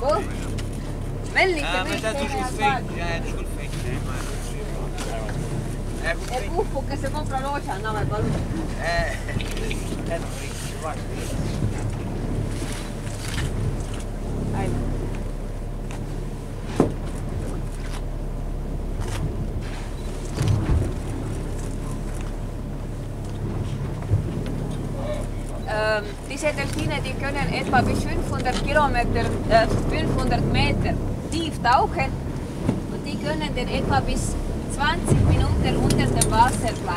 Wo? Melli, Ah, che estou com al é com feito, né? Mas é com È buffo che se compra l'ocia andava al ballo. É. É no feito, vai. Ähm, diese Delfine, die können etwa bis 500 Kilometer, äh, 500 Meter tief tauchen und die können dann etwa bis 20 Minuten unter dem Wasser bleiben.